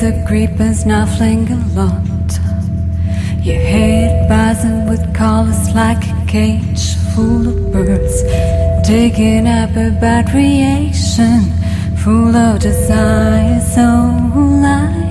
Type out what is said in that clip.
the creepers snuffling a lot. Your head buzzing with colors like a cage full of birds, taking up a bad reaction, full of desire, so light.